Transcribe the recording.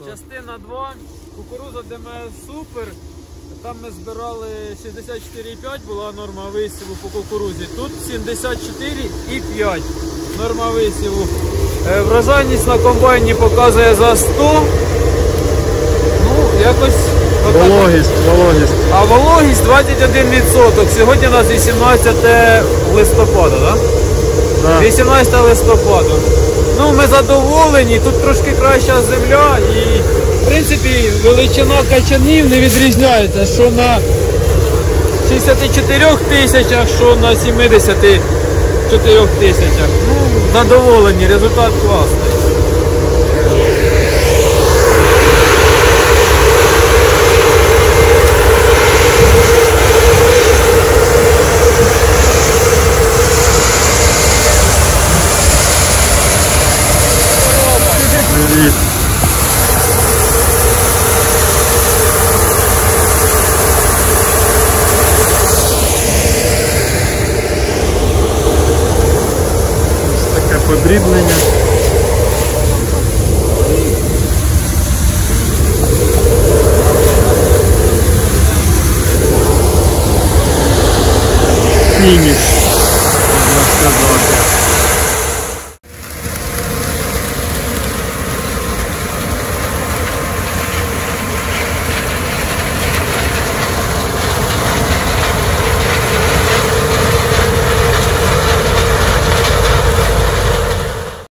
Частина 2, кукуруза ДМС Супер. Там ми збирали 64,5 була норма висіву по кукурузі. Тут 74,5 норма висіву. Е, Врожайність на комбайні показує за 100. Ну, якось. Вологість, вологість. А вологість 21%. Сьогодні у нас 18 листопада, так? Да. 18 листопада. Ну, ми задоволені, тут трошки краща земля і, в принципі, величина качанів не відрізняється, що на 64 тисячах, що на 74 тисячах. Ну, задоволені, результат класний. подрібнення. Фініш, можна сказати.